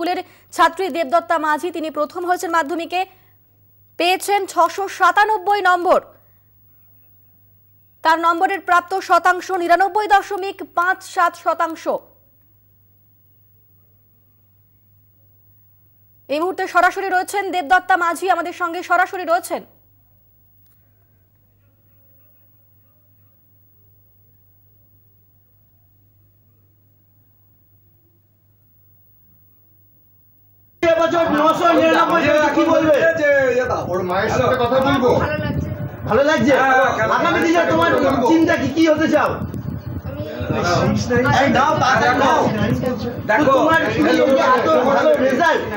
স্কুলের ছাত্রী দেবদত্তা মাঝি, তিনি প্রথম হয়েছেন মাধ্যমিকে। পেয়েছেন ছশো সাতানব্বই নম্বর। তার নম্বরের প্রাপ্ত শতাংশ নিরানব্বই দশমিক পাঁচ সাত শতাংশ। এই মুহূর্তে সরাসরি রয়েছেন দেবদত্তা মাঝি, আমাদের সঙ্গে সরাসরি রয়েছেন। এবছর নশো নিরানব্বই কি বলবে? ওর মায়ের সাথে কথা বলব। ভালো লাগছে। আগামী দিনে তোমার চিন্তা কি? কি হতে চাও?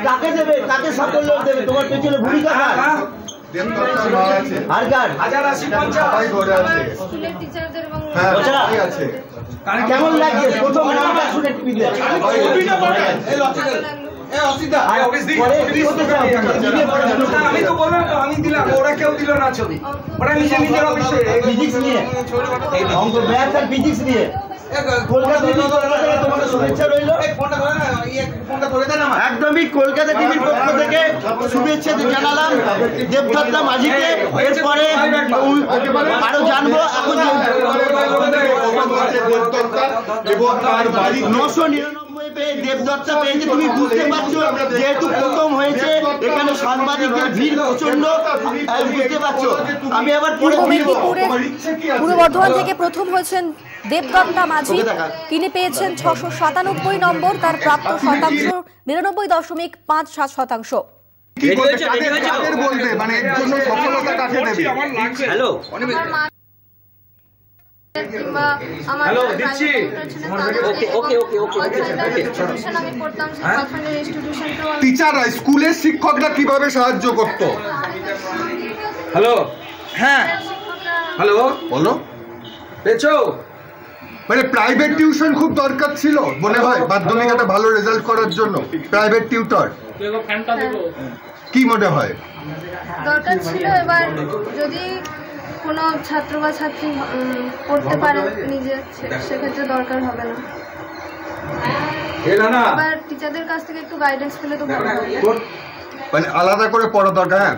কাকে দেবে? কাকে সাফল্য দেবে? তোমার পেছনে ভূমিকা আর কার? হাজার আশি হ্যাঁ কেমন লাগছে প্রথম নামটা শুনে টিভিতে আর পরে কি হতে চাও দিনে পড়াশোনা করতে আমি তো বললাম আমি দিলাম ওরা কেউ দিল না ছবি। ওরা নিজে নিজের অফিসে ফিজিক্স নিয়ে। অঙ্ক ম্যাথ আর ফিজিক্স নিয়ে। কলকাতা টিভি কলকাতা তোমাদের শুভেচ্ছা রইল। একদমই কলকাতা টিভির পক্ষ থেকে শুভেচ্ছা জানালাম দেবদত্তা মাঝিকে। এরপরে আরও জানব এখন নশো নিরানব্বই পেয়ে দেবদত্তা পেয়েছে তুমি বুঝতে পারছ যেহেতু প্রথম হয়েছে এখানে সাংবাদিকদের ভিড় প্রচণ্ড বুঝতে পারছ। আমি আবার পূর্ব বর্ধমান থেকে প্রথম হয়েছেন দেবদত্তা মাঝি। তিনি পেয়েছেন ছশো সাতানব্বই নম্বর তার প্রাপ্ত শতাংশ নিরানব্বই দশমিক পাঁচ সাত শতাংশ। কি বলবে? কাদের কাদের বলবে? মানে এর জন্য সফলতা কাকে দেবে? হ্যালো। কিংবা আমার আমি পড়তাম সেই হ্যাঁ? টিচাররা স্কুলের শিক্ষকরা কীভাবে সাহায্য করতো? হ্যালো হ্যাঁ। হ্যালো বলো। পেয়েছ? মানে প্রাইভেট টিউশন খুব দরকার ছিল মনে হয় মাধ্যমিক একটা ভালো রেজাল্ট করার জন্য প্রাইভেট টিউটর কি মনে হয়? দরকার ছিল এবার যদি কোনো ছাত্র বা ছাত্রী পড়তে পারে নিজে সেক্ষেত্রে দরকার হবে না। এবার টিচারদের কাছ থেকে একটু গাইডেন্স পেলে তো ভালো মানে আলাদা করে পড়া দরকার হ্যাঁ?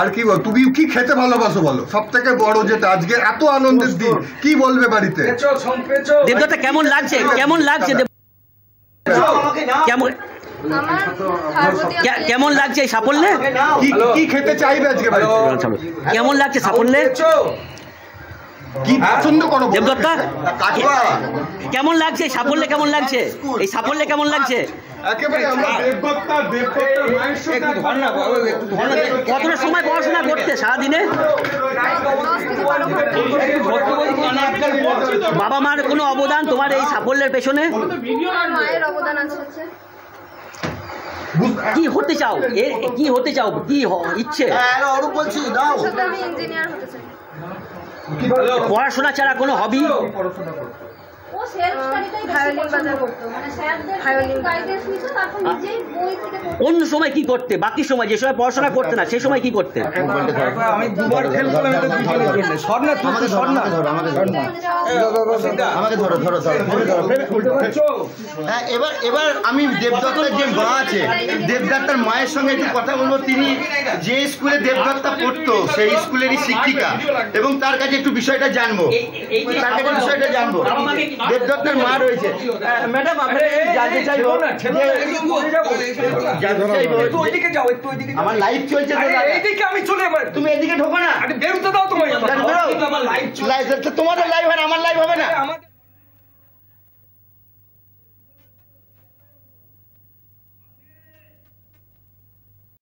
আর কি বল তুমি কি খেতে ভালোবাসো বলো? সব থেকে বড় যেটা আজকে এত আনন্দের দিন। কি বলবে বাড়িতে? দেবদত্তা কেমন লাগছে? কেমন লাগছে কেমন কেমন লাগছে এই সাফল্যে? কি কি খেতে চাইবে আজকে কেমন লাগছে সাফল্যে? কি পছন্দ করো দেবদত্তা? কেমন লাগছে সাফল্যে কেমন লাগছে? এই সাফল্যে কেমন লাগছে? সঙ্গে কতটা সময় পড়াশোনা করতে সারাদিনে? বাবা মার কোনো অবদান তোমার এই সাফল্যের পেছনে? মায়ের অবদান আছে কি হতে চাও? এ কি হতে চাও? কি হ- ইচ্ছে? হ্যাঁ, অরূপ বলছি দাও। সাথে আমি ইঞ্জিনিয়ার হতে চাই। পড়াশোনা ছাড়া কোনো হবি মানে। অন্য সময় কি করতে বাকি সময় যে সময় পড়াশোনা করতে না সেই সময় কি করতে হ্যাঁ এবার এবার আমি দেবদত্তার যে মা আছে দেবদত্তার মায়ের সঙ্গে একটু কথা বলব তিনি যে স্কুলে দেবদত্তা পড়তো সেই স্কুলেরই শিক্ষিকা এবং তার কাছে একটু বিষয়টা জানব তার কাছে বিষয়টা জানব দেবদত্তার মা রয়েছে। ম্যাডাম আমরা জানতে চাইব। আমার লাইভ চলছে তো এইদিকে আমি চলে এবার। তুমি এদিকে ঢোকো না। বেরোতে দাও তোমার তোমাদের লাইভ হয় না আমার লাইভ হবে না।